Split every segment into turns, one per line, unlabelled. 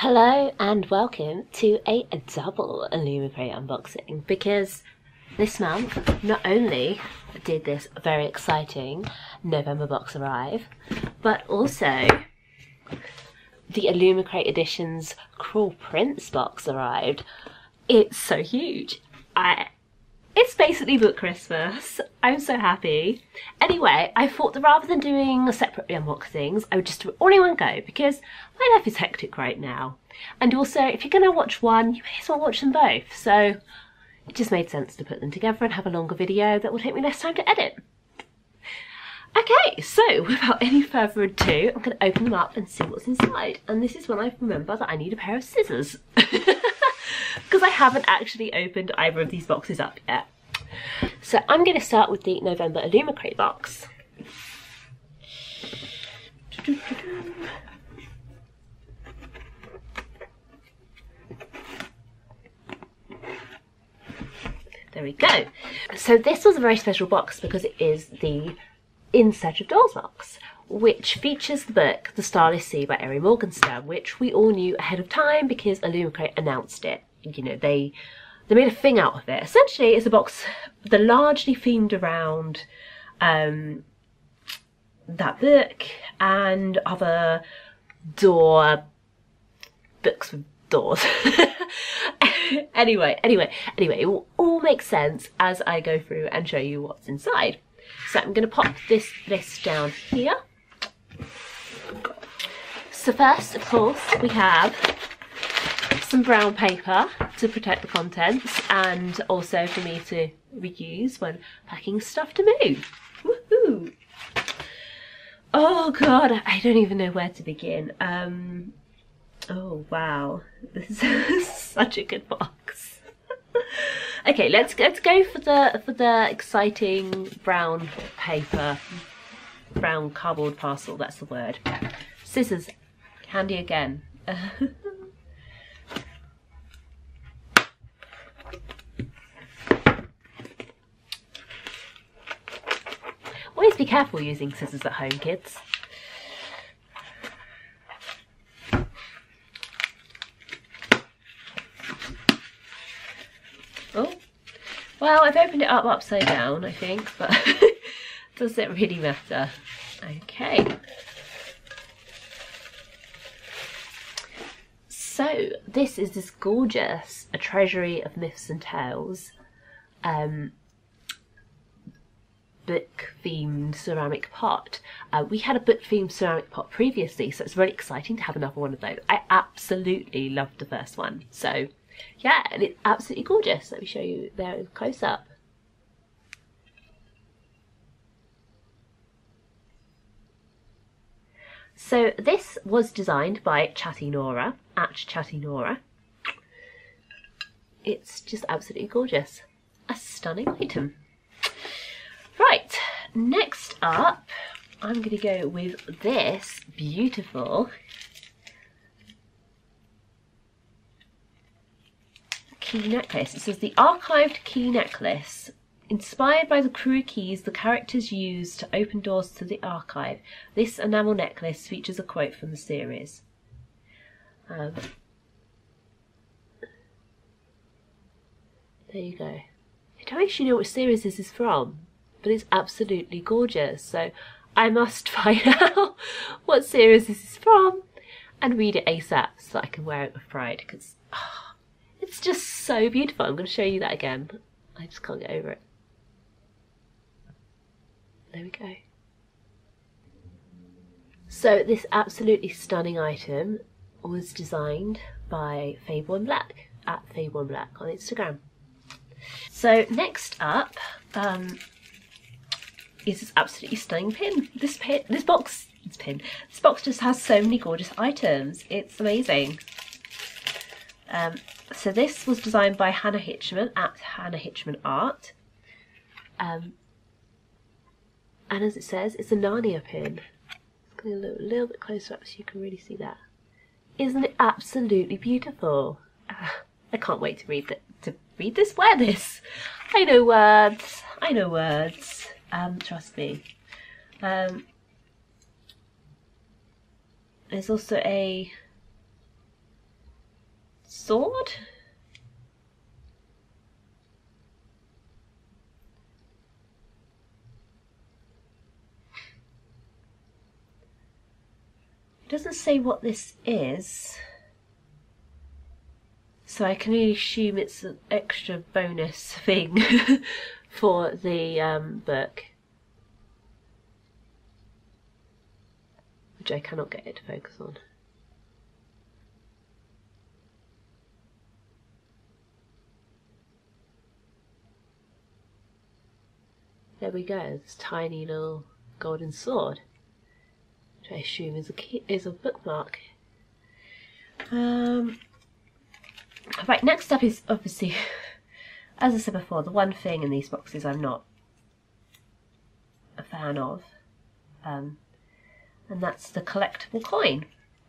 Hello and welcome to a double Illumicrate unboxing because this month not only did this very exciting November box arrive, but also the Illumicrate Editions Cruel Prince box arrived. It's so huge. I it's basically book Christmas. I'm so happy. Anyway, I thought that rather than doing separate unboxings, I would just do it all in one go because my life is hectic right now. And also, if you're going to watch one, you may as well watch them both. So it just made sense to put them together and have a longer video that will take me less time to edit. Okay, so without any further ado, I'm going to open them up and see what's inside. And this is when I remember that I need a pair of scissors. because I haven't actually opened either of these boxes up yet. So I'm going to start with the November Illumicrate box. There we go. So this was a very special box because it is the In Search of Doors box, which features the book The Starless Sea by Erin Morgenstern, which we all knew ahead of time because Illumicrate announced it you know they they made a thing out of it. Essentially, it's a box that largely themed around um, that book and other door books with doors. anyway, anyway, anyway, it will all make sense as I go through and show you what's inside. So I'm going to pop this list down here. So first, of course, we have some brown paper to protect the contents and also for me to reuse when packing stuff to move. Woohoo! Oh god, I don't even know where to begin. Um, oh wow, this is such a good box. okay, let's let's go for the for the exciting brown paper, brown cardboard parcel. That's the word. Scissors, handy again. Always be careful using scissors at home, kids. Oh, well, I've opened it up upside down, I think, but does it really matter? Okay. So, this is this gorgeous A Treasury of Myths and Tales um, book themed ceramic pot. Uh, we had a book themed ceramic pot previously, so it's really exciting to have another one of those. I absolutely loved the first one. So yeah, and it's absolutely gorgeous. Let me show you there close up. So this was designed by Chatty Nora, at Chatty Nora. It's just absolutely gorgeous. A stunning item. Next up, I'm going to go with this beautiful key necklace. It says the archived key necklace. Inspired by the crew keys the characters use to open doors to the archive, this enamel necklace features a quote from the series. Um, there you go. I don't actually know what series this is from but it's absolutely gorgeous. So I must find out what series this is from and read it ASAP so I can wear it with pride because oh, it's just so beautiful. I'm going to show you that again. I just can't get over it. There we go. So this absolutely stunning item was designed by Fable and Black at Fable and Black on Instagram. So next up, um, is this absolutely stunning pin. This pin, this box, this pin, this box just has so many gorgeous items. It's amazing. Um, so this was designed by Hannah Hitchman at Hannah Hitchman Art. Um, and as it says, it's a Narnia pin. It's going to look a little bit closer up so you can really see that. Isn't it absolutely beautiful? Uh, I can't wait to read that. To read this, wear this. I know words. I know words. Um, trust me. Um, there's also a sword? It doesn't say what this is. So I can only assume it's an extra bonus thing for the um, book. Which I cannot get it to focus on. There we go, this tiny little golden sword, which I assume is a key, is a bookmark. Um, right, next up is obviously, as I said before, the one thing in these boxes I'm not a fan of, um, and that's the collectible coin,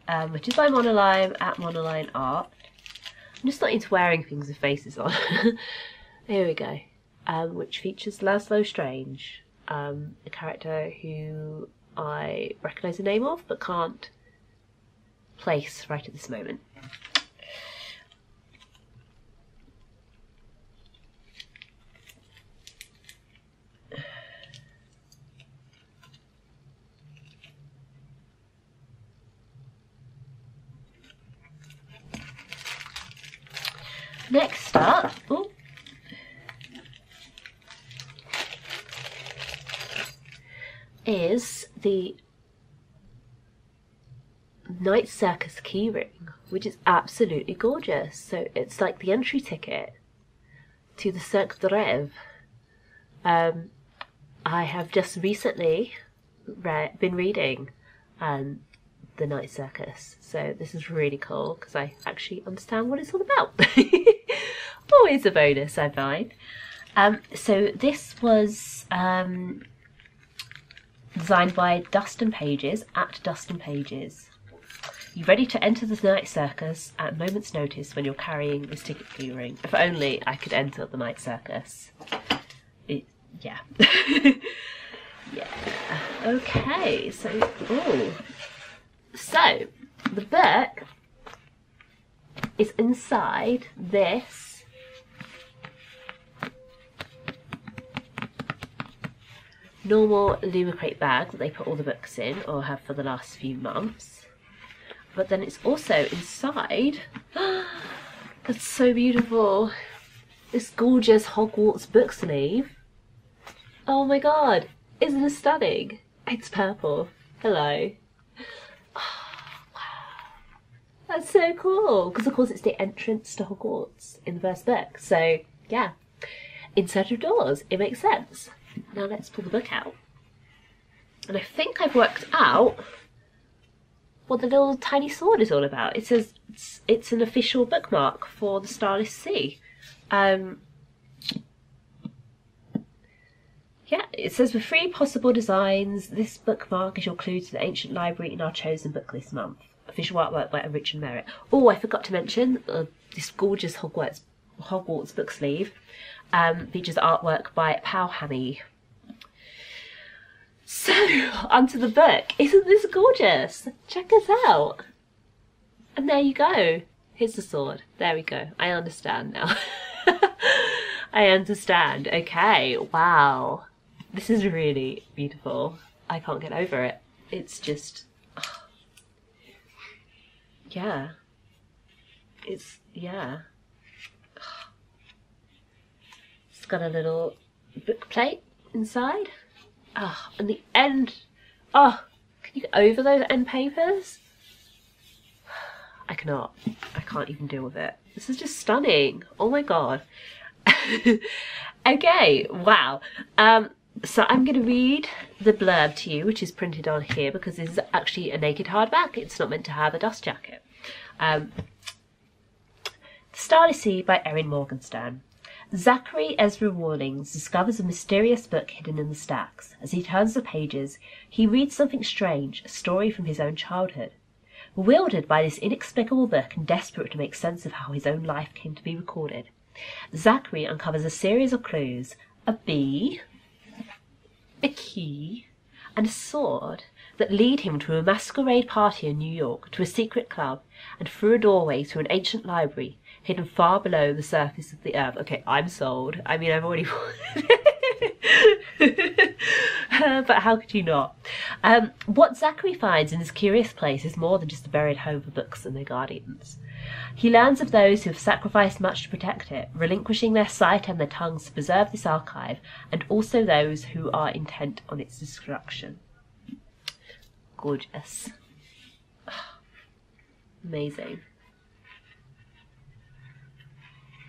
um, which is by Monoline at Monoline Art. I'm just not into wearing things with faces on. Here we go um, which features Laszlo Strange, um, a character who I recognise the name of but can't place right at this moment. Next up, oh, is the Night Circus keyring, which is absolutely gorgeous. So it's like the entry ticket to the Cirque de Rêve. Um, I have just recently read, been reading um, the Night Circus, so this is really cool because I actually understand what it's all about. Always a bonus, I find. Um, so this was um, designed by Dustin Pages at Dustin Pages. You're ready to enter the night circus at a moment's notice when you're carrying this ticket keyring. If only I could enter the night circus. It, yeah. yeah. Okay, so, oh. So, the book is inside this normal Illumicrate bag that they put all the books in, or have for the last few months. But then it's also inside. That's so beautiful. This gorgeous Hogwarts book sleeve. Oh my god, isn't it stunning? It's purple. Hello. Wow. That's so cool. Because of course it's the entrance to Hogwarts in the first book. So yeah, in search of doors, it makes sense. Now let's pull the book out. And I think I've worked out what the little tiny sword is all about. It says it's, it's an official bookmark for the Starless Sea. Um, yeah, it says with three possible designs, this bookmark is your clue to the ancient library in our chosen book this month. Official artwork by Richard Merritt. Oh, I forgot to mention uh, this gorgeous Hogwarts Hogwarts book sleeve um, features artwork by Powhammy. So, onto the book. Isn't this gorgeous? Check us out. And there you go. Here's the sword. There we go. I understand now. I understand. Okay, wow. This is really beautiful. I can't get over it. It's just... Yeah. It's... yeah. It's got a little book plate inside. Oh, and the end. Oh, can you get over those end papers? I cannot. I can't even deal with it. This is just stunning. Oh my god. okay, wow. Um, so I'm going to read the blurb to you, which is printed on here because this is actually a naked hardback. It's not meant to have a dust jacket. Um, the Starless Sea by Erin Morgenstern. Zachary Ezra Rawlings discovers a mysterious book hidden in the stacks. As he turns the pages, he reads something strange, a story from his own childhood. Bewildered by this inexplicable book and desperate to make sense of how his own life came to be recorded, Zachary uncovers a series of clues a bee, a key, and a sword that lead him to a masquerade party in New York, to a secret club, and through a doorway to an ancient library hidden far below the surface of the earth. Okay, I'm sold. I mean, I've already. uh, but how could you not? Um, what Zachary finds in this curious place is more than just a buried home for books and their guardians. He learns of those who have sacrificed much to protect it, relinquishing their sight and their tongues to preserve this archive, and also those who are intent on its destruction. Gorgeous. Amazing.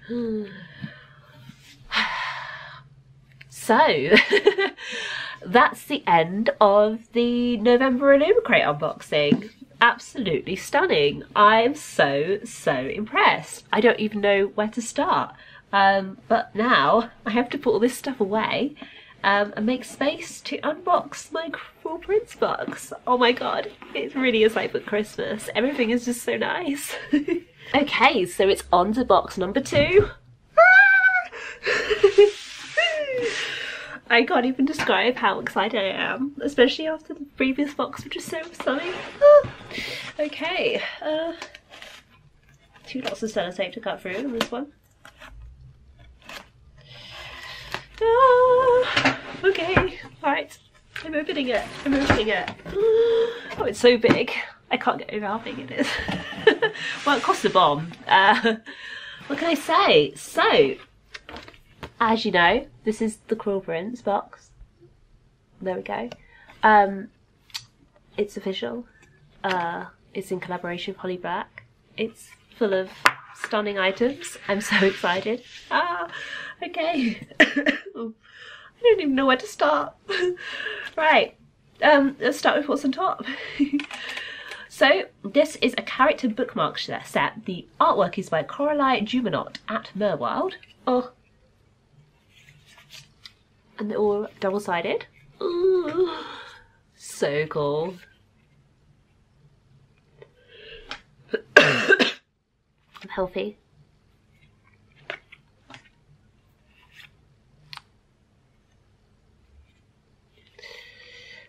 so, that's the end of the November Illumicrate unboxing. Absolutely stunning. I'm so, so impressed. I don't even know where to start. Um, but now I have to put all this stuff away um, and make space to unbox my Cruel Prince box. Oh my god, it really is like for Christmas. Everything is just so nice. okay, so it's on to box number two. I can't even describe how excited I am, especially after the previous box, which is so stunning. okay, uh, two lots of sellotape to cut through in this one. Ah, okay, right, I'm opening it, I'm opening it. Oh, it's so big. I can't get over how big it is. well, it costs a bomb. Uh, what can I say? So, as you know, this is the Cruel Prince box. There we go. Um, it's official. Uh, it's in collaboration with Holly Black. It's full of stunning items. I'm so excited. Ah, okay. I don't even know where to start. right, um, let's start with what's on top. So, this is a character bookmark set. The artwork is by Coralie Jubénot at Merwild. Oh, and they're all double-sided. So cool. I'm healthy.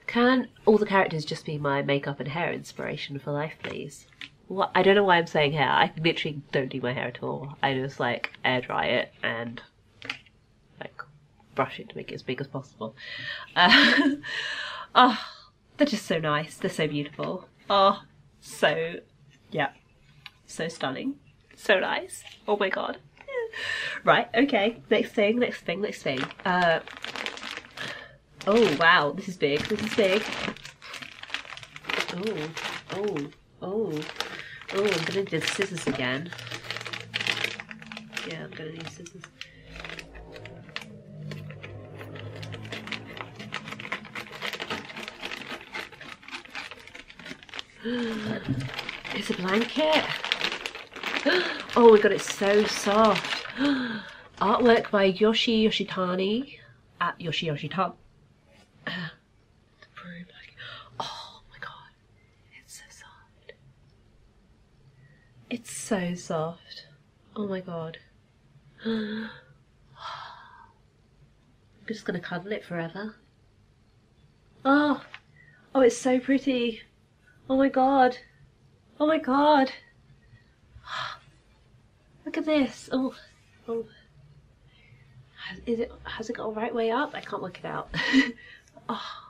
Can all the characters just be my makeup and hair inspiration for life, please? What? I don't know why I'm saying hair. I literally don't do my hair at all. I just like air dry it and like brush it to make it as big as possible. Uh, oh, they're just so nice. They're so beautiful. Oh, so, yeah, so stunning. So nice. Oh my god. Right, okay. Next thing, next thing, next thing. Uh, Oh, wow, this is big, this is big. Oh, oh, oh, oh, I'm gonna need scissors again. Yeah, I'm gonna need scissors. it's a blanket. Oh my god, it's so soft. Artwork by Yoshi Yoshitani at Yoshi Yoshitani. It's so soft. Oh my god. I'm just gonna cuddle it forever. Oh, oh, it's so pretty. Oh my god. Oh my god. Look at this. Oh, oh. Is it, has it got a right way up? I can't work it out. oh,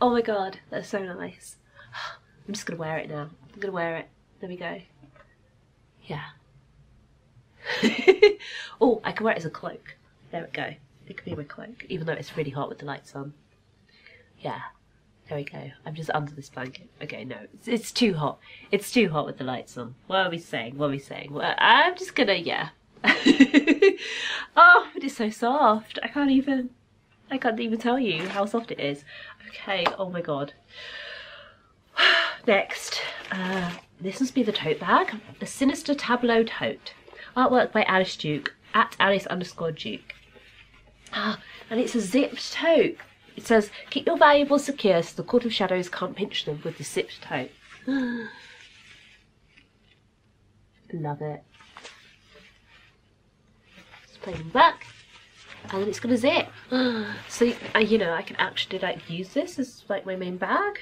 oh my god, that's so nice. I'm just gonna wear it now. I'm gonna wear it. There we go. Yeah. oh, I can wear it as a cloak. There we go. It could be my cloak, even though it's really hot with the lights on. Yeah. There we go. I'm just under this blanket. Okay, no, it's, it's too hot. It's too hot with the lights on. What are we saying? What are we saying? Well, I'm just gonna, yeah. oh, it is so soft. I can't even, I can't even tell you how soft it is. Okay, oh my god. Next, uh, this must be the tote bag. A Sinister Tableau Tote. Artwork by Alice Duke, at Alice underscore Duke. Ah, and it's a zipped tote. It says, keep your valuables secure so the Court of Shadows can't pinch them with the zipped tote. Love it. It's plain back. And it's gonna zip. So, uh, you know, I can actually like use this as like my main bag.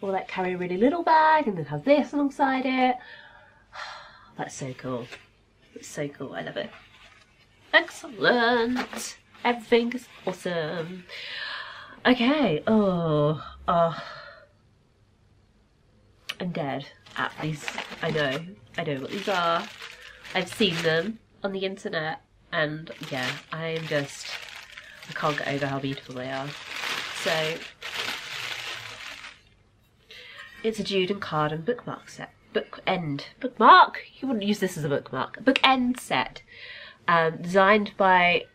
Or like carry a really little bag and then have this alongside it. That's so cool. It's so cool. I love it. Excellent. Everything is awesome. Okay. Oh. Oh. I'm dead at these. I know. I know what these are. I've seen them on the internet, and yeah, I am just. I can't get over how beautiful they are. So. It's a Jude and Cardan bookmark set. Book end. Bookmark? You wouldn't use this as a bookmark. Book end set. Um, designed by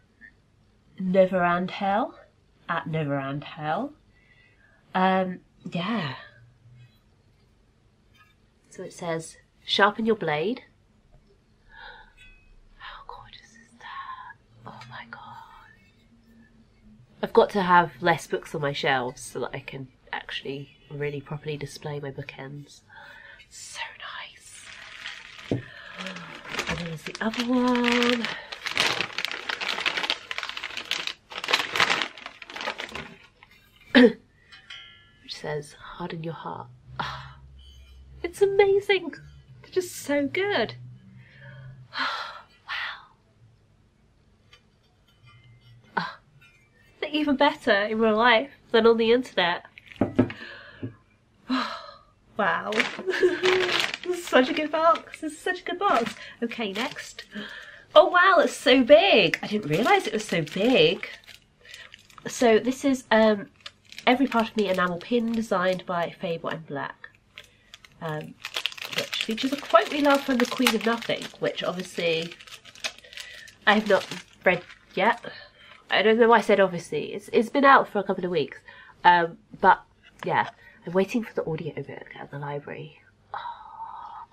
Neverandhel at Neverandhel. Um, yeah. So it says, sharpen your blade. How gorgeous is that? Oh my god. I've got to have less books on my shelves so that I can actually really properly display my bookends. So nice. And then there's the other one. Which says, harden your heart. Oh, it's amazing. They're just so good. wow. They're even better in real life than on the internet. Wow. this is such a good box. This is such a good box. Okay, next. Oh wow, it's so big. I didn't realise it was so big. So this is um, Every Part of Me enamel pin designed by Fable and Black. Um, which features a quote we love from the Queen of Nothing, which obviously I have not read yet. I don't know why I said obviously. It's it's been out for a couple of weeks. Um, but yeah, I'm waiting for the audiobook at the library. Oh,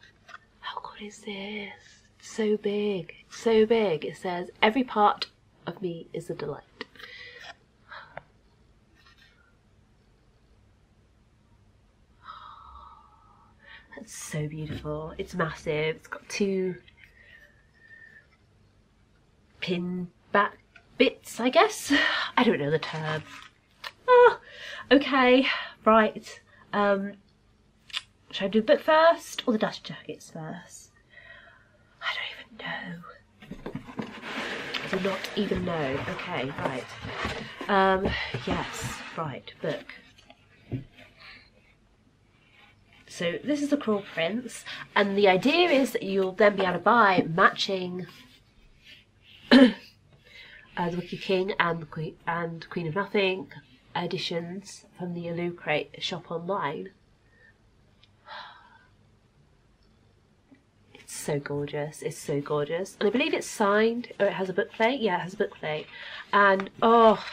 how good is this? So big, so big. It says every part of me is a delight. That's so beautiful. It's massive. It's got two pin back bits, I guess. I don't know the term. Oh, okay, right. Um, should I do the book first or the dust jackets first? I don't even know. I do not even know. Okay, right. Um, yes, right, book. So this is the Cruel Prince, and the idea is that you'll then be able to buy matching uh, the Wicked King and the Queen and Queen of Nothing editions from the Illumicrate shop online. It's so gorgeous. It's so gorgeous, and I believe it's signed or it has a book plate. Yeah, it has a book plate, and oh,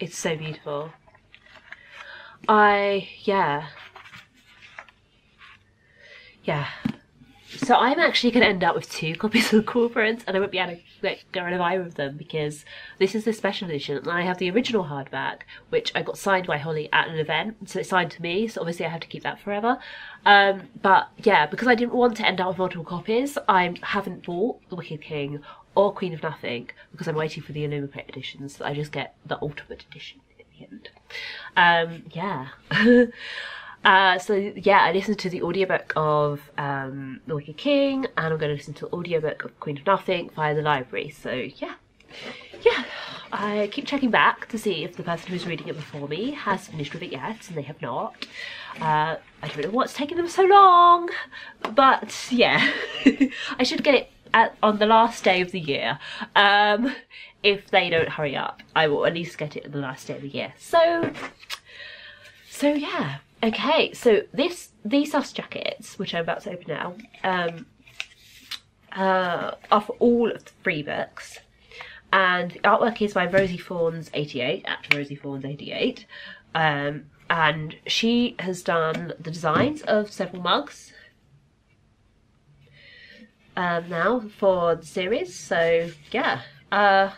it's so beautiful. I yeah yeah. So I'm actually going to end up with two copies of the Cruel Prince and I won't be able to like, get rid of either of them because this is the special edition and I have the original hardback which I got signed by Holly at an event so it's signed to me so obviously I have to keep that forever. Um, but yeah because I didn't want to end up with multiple copies I haven't bought The Wicked King or Queen of Nothing because I'm waiting for the Illumicrate editions. So I just get the ultimate edition in the end. Um, yeah Uh, so yeah, I listened to the audiobook of um, The Wicked King, and I'm going to listen to the audiobook of Queen of Nothing via the library. So yeah, yeah, I keep checking back to see if the person who's reading it before me has finished with it yet, and they have not. Uh, I don't know what's taking them so long, but yeah, I should get it at, on the last day of the year. Um, if they don't hurry up, I will at least get it on the last day of the year. So, so yeah. Okay, so this these dust jackets, which I'm about to open now, um, uh, are for all of the free books. And the artwork is by Rosie Fawns 88, at Rosie Fawns 88. Um, and she has done the designs of several mugs um, now for the series. So yeah, uh,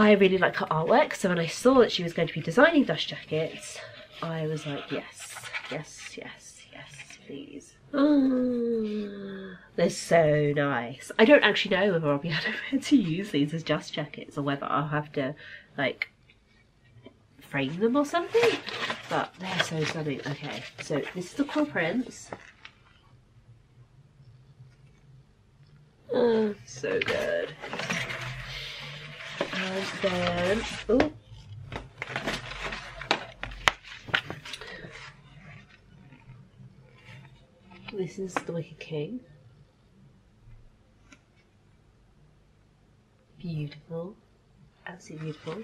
I really like her artwork, so when I saw that she was going to be designing dust jackets, I was like, yes, yes, yes, yes, please. Oh, they're so nice. I don't actually know whether I'll be able to use these as dust jackets or whether I'll have to, like, frame them or something. But they're so stunning. Okay, so this is the Cruel Prince. Oh, so good. And then, oh, this is the Wicked King. Beautiful, absolutely beautiful.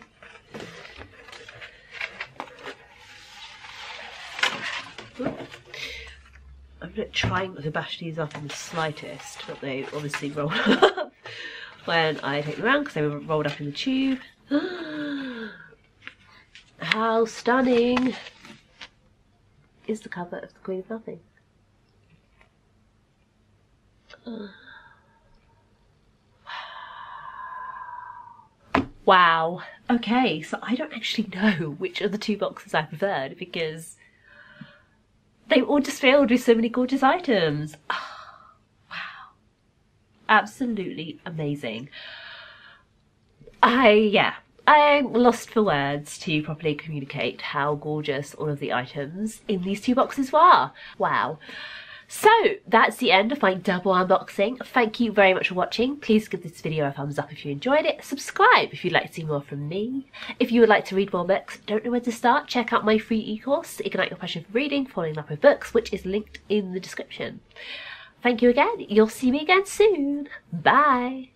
I'm not trying to bash these up in the slightest, but they obviously roll up when I take them around because they were rolled up in the tube. How stunning is the cover of The Queen of Nothing? Wow. Okay, so I don't actually know which of the two boxes I preferred because they all just filled with so many gorgeous items. Oh, Absolutely amazing. I, yeah, I'm lost for words to properly communicate how gorgeous all of the items in these two boxes were. Wow. So that's the end of my double unboxing. Thank you very much for watching. Please give this video a thumbs up if you enjoyed it. Subscribe if you'd like to see more from me. If you would like to read more books, don't know where to start, check out my free e-course, Ignite Your Passion for Reading, Falling Up with Books, which is linked in the description. Thank you again. You'll see me again soon. Bye.